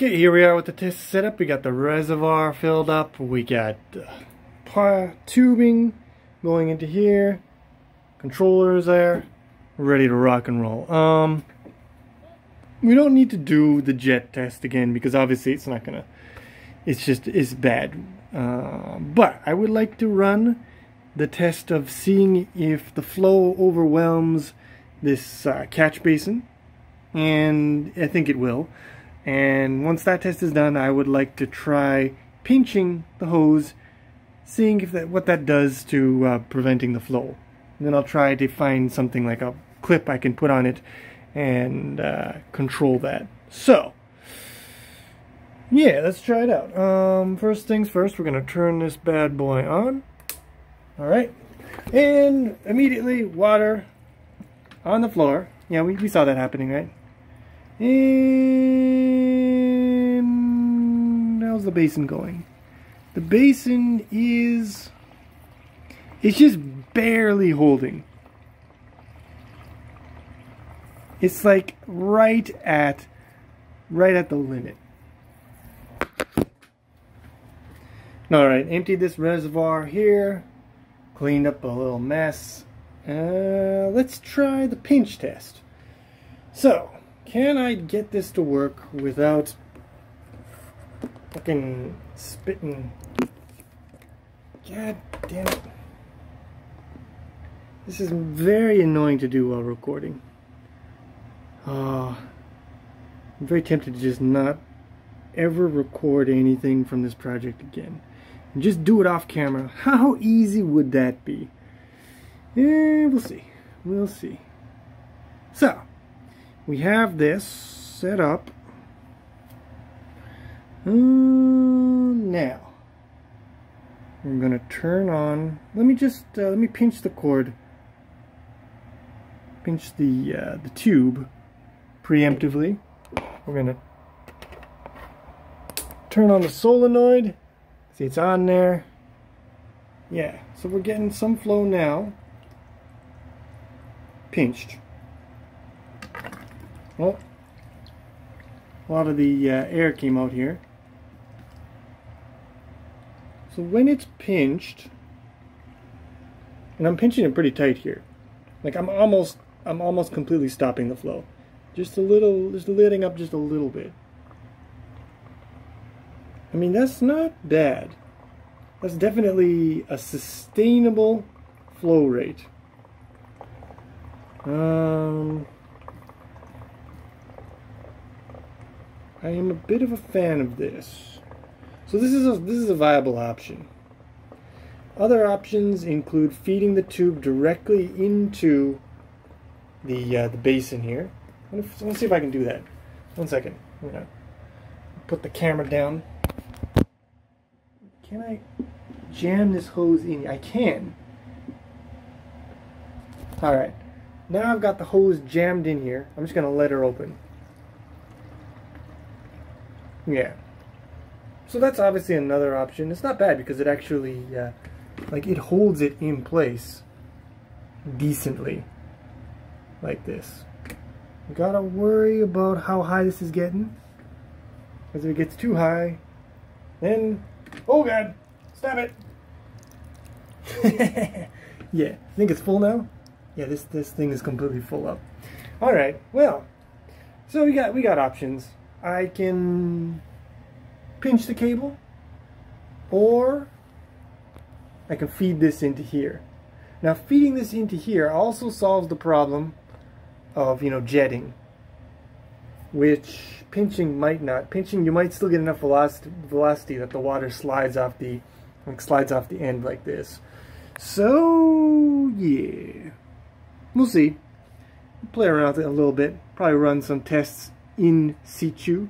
Okay, here we are with the test setup. We got the reservoir filled up. We got uh, tubing going into here. Controllers there. Ready to rock and roll. Um, we don't need to do the jet test again because obviously it's not gonna. It's just it's bad. Uh, but I would like to run the test of seeing if the flow overwhelms this uh, catch basin, and I think it will. And once that test is done, I would like to try pinching the hose, seeing if that what that does to uh, preventing the flow. And then I'll try to find something like a clip I can put on it and uh, control that. So, yeah, let's try it out. Um, first things first, we're going to turn this bad boy on. Alright. And immediately, water on the floor. Yeah, we, we saw that happening, right? And the basin going? The basin is it's just barely holding. It's like right at right at the limit. Alright, emptied this reservoir here. Cleaned up a little mess. Uh, let's try the pinch test. So, can I get this to work without fucking spitting? God damn it. This is very annoying to do while recording. Uh, I'm very tempted to just not ever record anything from this project again. And just do it off camera. How easy would that be? Yeah, we'll see. We'll see. So, we have this set up. Uh, now, I'm going to turn on, let me just, uh, let me pinch the cord, pinch the, uh, the tube preemptively. We're going to turn on the solenoid. See, it's on there. Yeah, so we're getting some flow now. Pinched. Well, a lot of the uh, air came out here. So when it's pinched, and I'm pinching it pretty tight here, like I'm almost, I'm almost completely stopping the flow. Just a little, just letting up just a little bit. I mean, that's not bad. That's definitely a sustainable flow rate. Um, I am a bit of a fan of this. So this is a, this is a viable option. Other options include feeding the tube directly into the uh, the basin here. Let's see if I can do that. One second. I'm gonna put the camera down. Can I jam this hose in? I can. Alright. Now I've got the hose jammed in here. I'm just gonna let her open. Yeah. So that's obviously another option. It's not bad because it actually, uh, like, it holds it in place decently. Like this. You gotta worry about how high this is getting. Because if it gets too high, then, oh god, stop it. yeah, I think it's full now. Yeah, this this thing is completely full up. All right, well, so we got we got options. I can pinch the cable or I can feed this into here. Now feeding this into here also solves the problem of, you know, jetting, which pinching might not. Pinching, you might still get enough velocity, velocity that the water slides off the, like slides off the end like this. So, yeah. We'll see. Play around with it a little bit. Probably run some tests in situ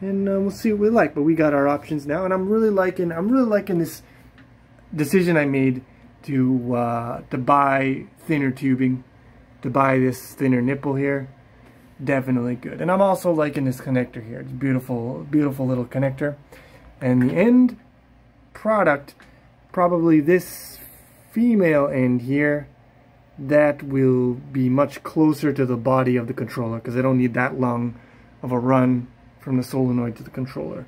and uh, we'll see what we like but we got our options now and I'm really liking I'm really liking this decision I made to uh, to buy thinner tubing to buy this thinner nipple here. Definitely good. And I'm also liking this connector here. It's beautiful beautiful little connector. And the end product probably this female end here that will be much closer to the body of the controller because I don't need that long of a run from the solenoid to the controller.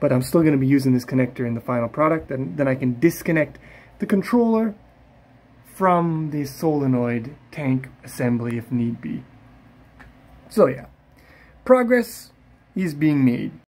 But I'm still going to be using this connector in the final product, and then I can disconnect the controller from the solenoid tank assembly if need be. So yeah, progress is being made.